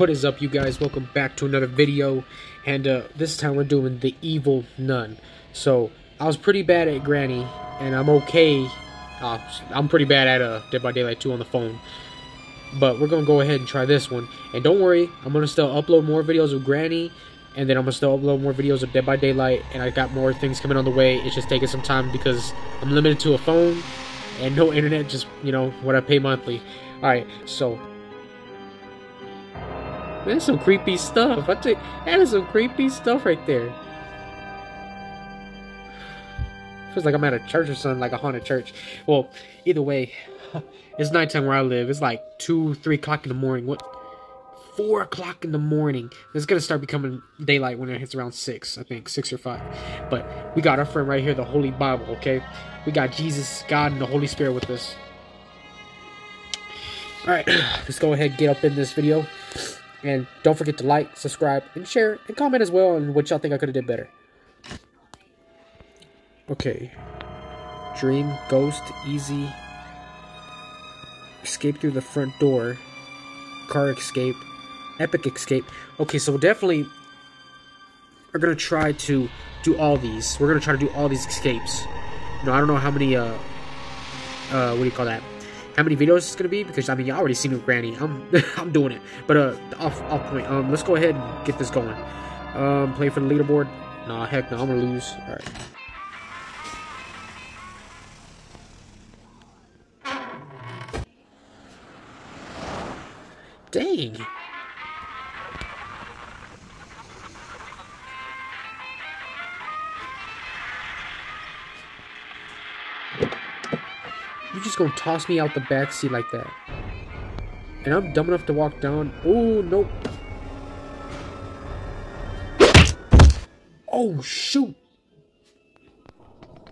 What is up, you guys? Welcome back to another video. And uh, this time we're doing the Evil Nun. So, I was pretty bad at Granny, and I'm okay. Uh, I'm pretty bad at uh, Dead by Daylight 2 on the phone. But we're going to go ahead and try this one. And don't worry, I'm going to still upload more videos of Granny. And then I'm going to still upload more videos of Dead by Daylight. And I got more things coming on the way. It's just taking some time because I'm limited to a phone. And no internet, just, you know, what I pay monthly. Alright, so that's some creepy stuff. I you, that is some creepy stuff right there. Feels like I'm at a church or something, like a haunted church. Well, either way, it's nighttime where I live. It's like 2, 3 o'clock in the morning. What? 4 o'clock in the morning. It's going to start becoming daylight when it hits around 6, I think. 6 or 5. But we got our friend right here, the Holy Bible, okay? We got Jesus, God, and the Holy Spirit with us. Alright, let's go ahead and get up in this video. And don't forget to like, subscribe, and share, and comment as well on what y'all think I could have did better. Okay. Dream, ghost, easy. Escape through the front door. Car escape. Epic escape. Okay, so definitely we're gonna try to do all these. We're gonna try to do all these escapes. You know, I don't know how many uh uh what do you call that? How many videos it's gonna be because I mean y'all already seen with Granny. I'm I'm doing it. But uh off off point. Um let's go ahead and get this going. Um play for the leaderboard. Nah heck no, I'm gonna lose. Alright. Dang. You just gonna toss me out the back seat like that. And I'm dumb enough to walk down. Oh, nope. Oh, shoot.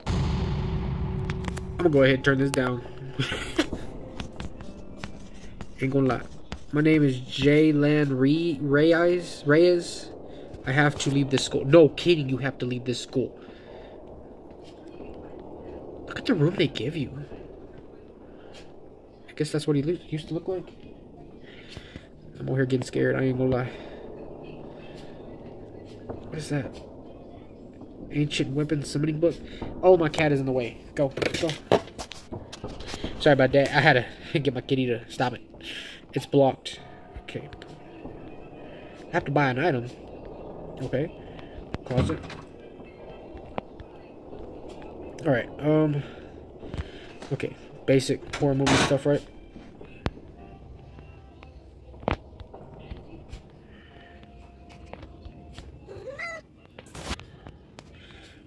I'm gonna go ahead and turn this down. Ain't gonna lie. My name is Jaylan Reyes. Reyes. I have to leave this school. No kidding, you have to leave this school. Look at the room they give you guess that's what he used to look like. I'm over here getting scared, I ain't gonna lie. What is that? Ancient weapon summoning book? Oh, my cat is in the way. Go, go. Sorry about that. I had to get my kitty to stop it. It's blocked. Okay. I have to buy an item. Okay. Closet. Alright, um... Okay basic horror movie stuff, right?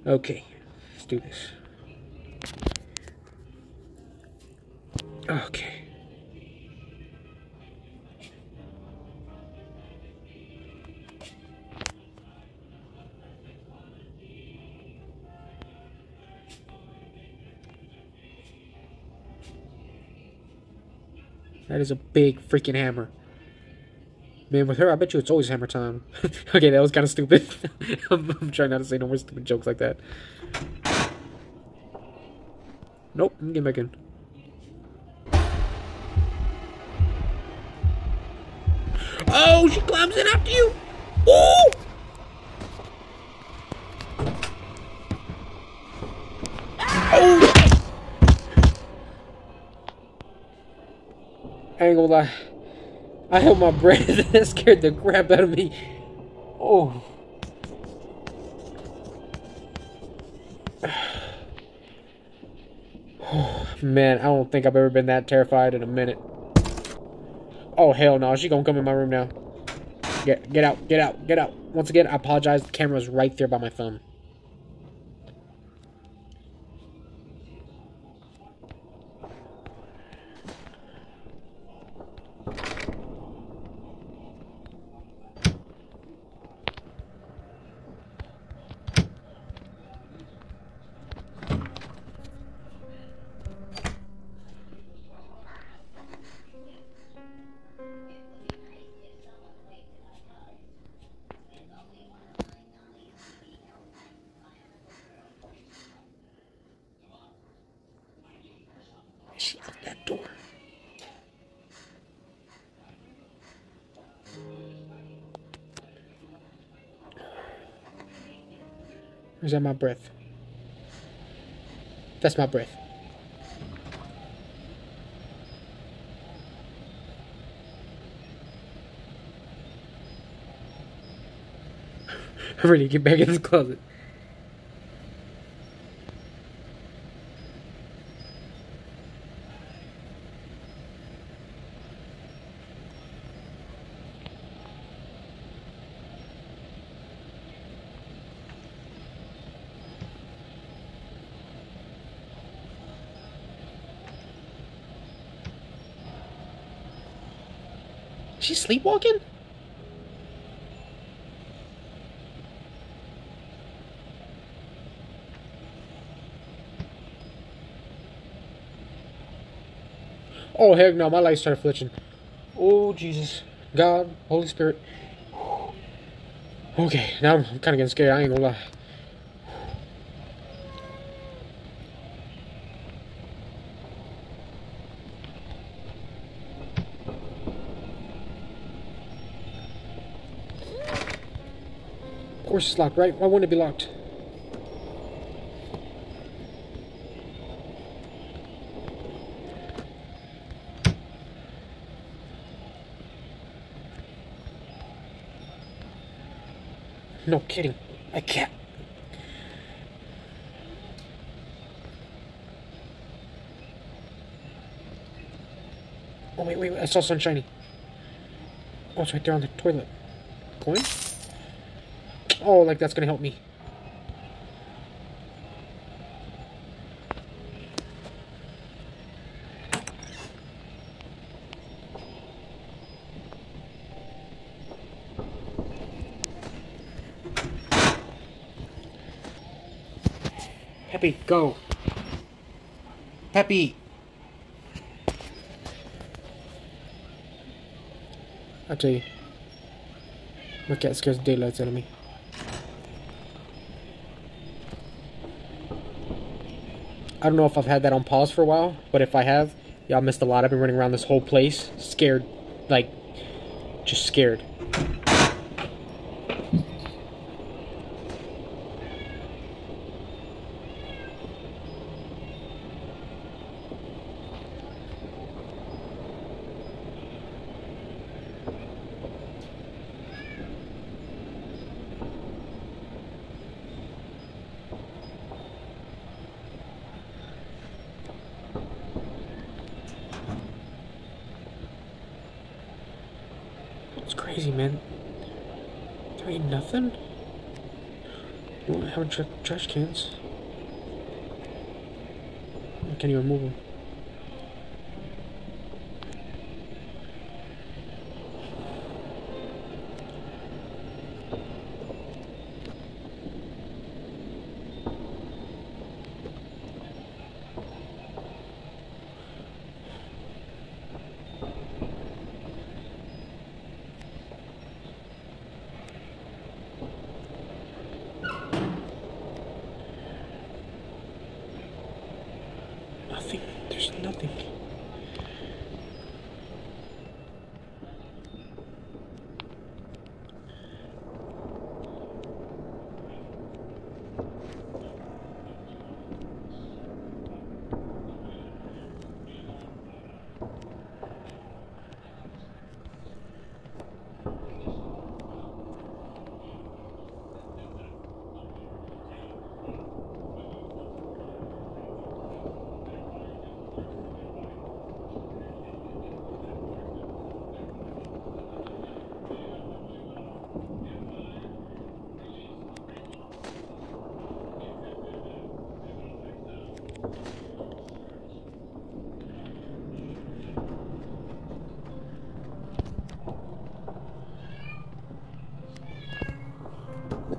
Okay, let's do this. Okay. That is a big freaking hammer. Man, with her, I bet you it's always hammer time. okay, that was kind of stupid. I'm, I'm, trying not to say no more stupid jokes like that. Nope, I'm getting back in. Oh, she climbs in after you! Ooh! I ain't gonna lie. I held my breath. that scared the crap out of me. Oh. Man, I don't think I've ever been that terrified in a minute. Oh, hell no. She gonna come in my room now. Get, get out, get out, get out. Once again, I apologize. The camera's right there by my thumb. Or is that my breath? That's my breath. Ready to get back in the closet. She's sleepwalking? Oh, heck no, my light started flinching. Oh, Jesus. God, Holy Spirit. Okay, now I'm kind of getting scared, I ain't gonna lie. Course it's locked, right? Why wouldn't it be locked? No kidding. I can't. Oh, wait, wait, wait. I saw something shiny. Oh, it's right there on the toilet. Coin? Oh, like that's gonna help me. Peppy, go. Peppy. I'll tell you. My cat scares daylights out of me. I don't know if I've had that on pause for a while, but if I have, y'all missed a lot. I've been running around this whole place, scared, like, just scared. It's crazy, man. There ain't nothing. We don't have tra trash cans. I can't even move them. Nothing. There's nothing.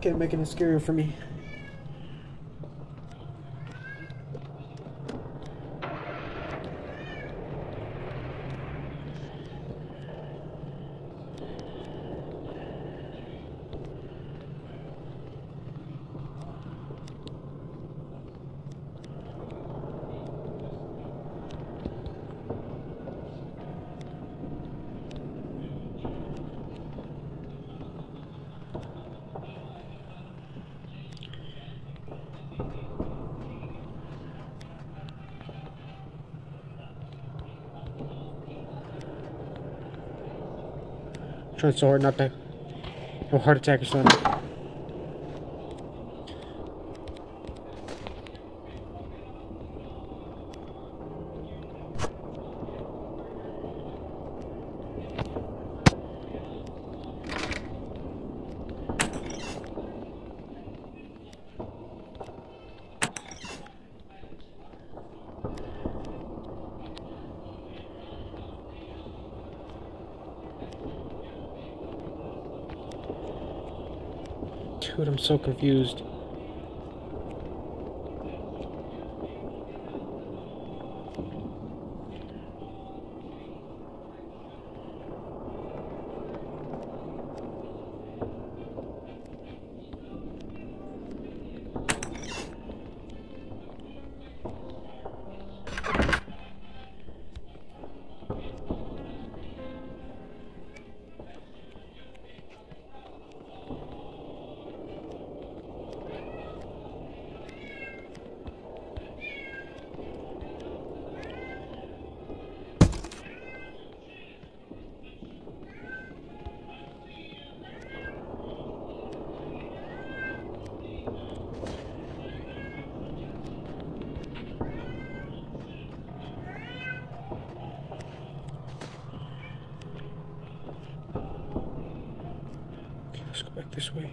It making it scarier for me. Trying so hard not to have a heart attack or something. Dude, I'm so confused. Let's go back this way.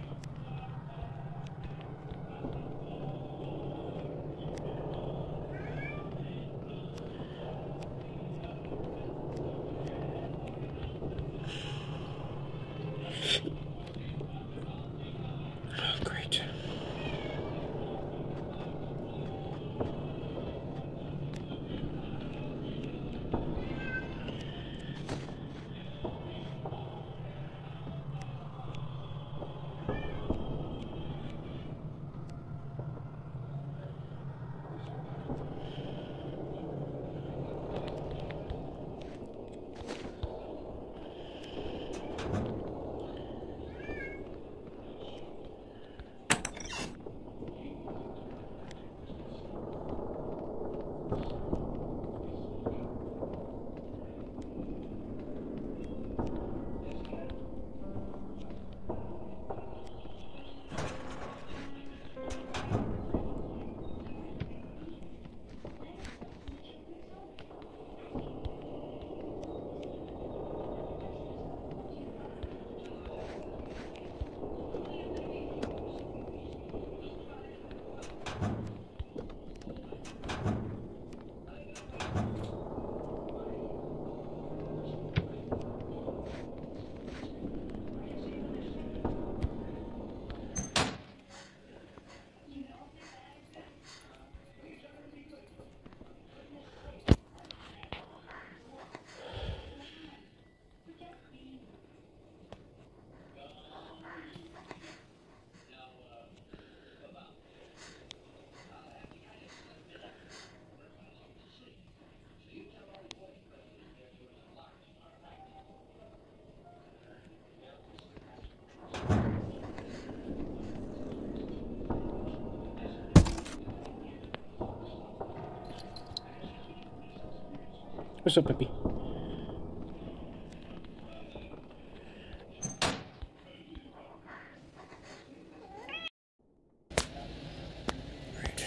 Right.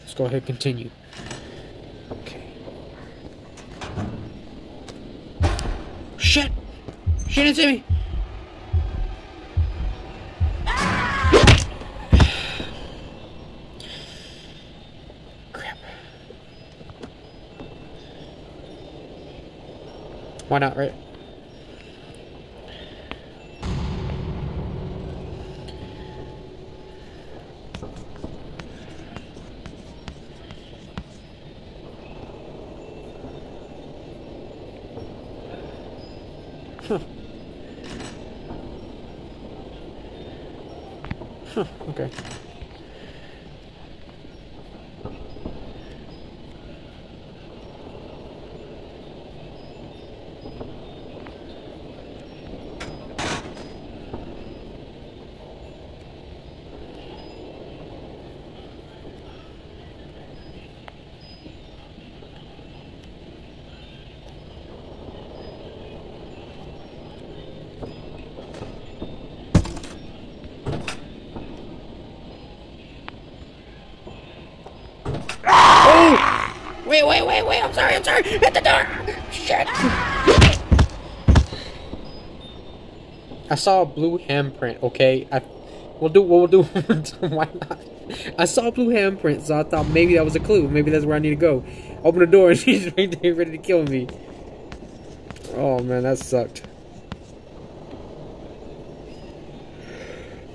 Let's go ahead and continue. Okay. Shit! She didn't see me! Why not, right? Huh. Huh, okay. Wait, wait, wait, wait. I'm sorry, I'm sorry. At the door. Shit. I saw a blue handprint, okay? I we'll do what we'll do why not? I saw a blue handprint, so I thought maybe that was a clue. Maybe that's where I need to go. Open the door and she's right there ready to kill me. Oh man, that sucked.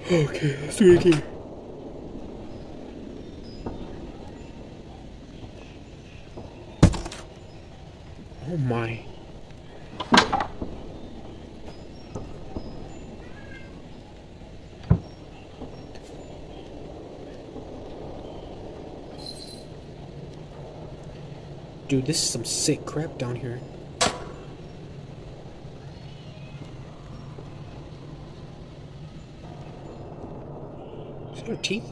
Okay, let's do it again. Oh my. Dude, this is some sick crap down here. Is that there teeth?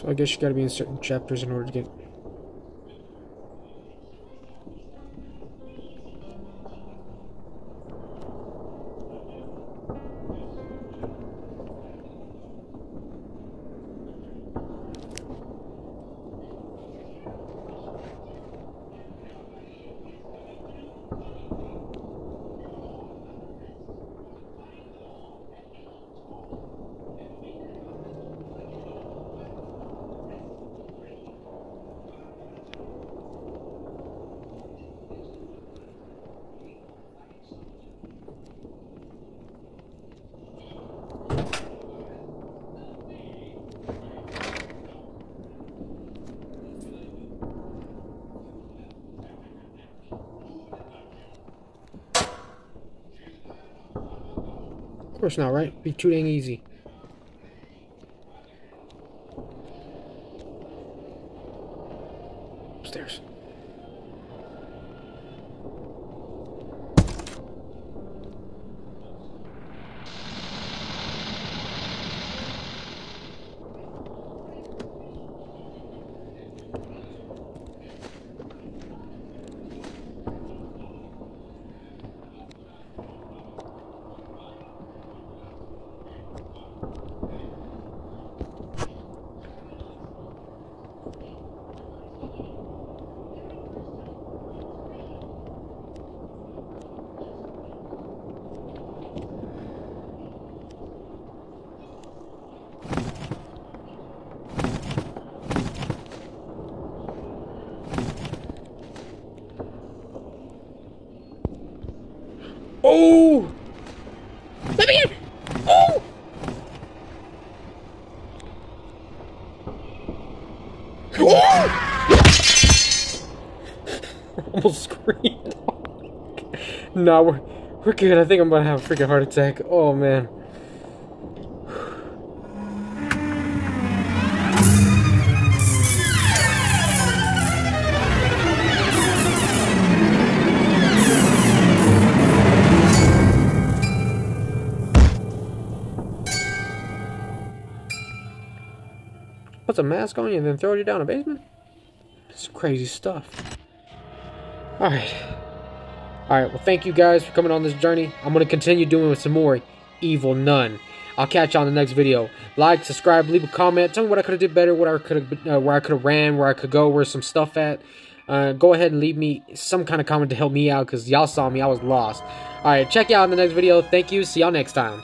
So I guess you gotta be in certain chapters in order to get... course not, right? Be too dang easy. Upstairs. Oh! Let me in! Oh! Oh! Almost screamed. No, we're we're good. I think I'm gonna have a freaking heart attack. Oh man. puts a mask on you and then throws you down a basement? It's crazy stuff. Alright. Alright, well thank you guys for coming on this journey. I'm going to continue doing with some more Evil Nun. I'll catch you on the next video. Like, subscribe, leave a comment. Tell me what I could have did better, what I could have, uh, where I could have ran, where I could go, where some stuff at. Uh, go ahead and leave me some kind of comment to help me out because y'all saw me. I was lost. Alright, check you out in the next video. Thank you. See y'all next time.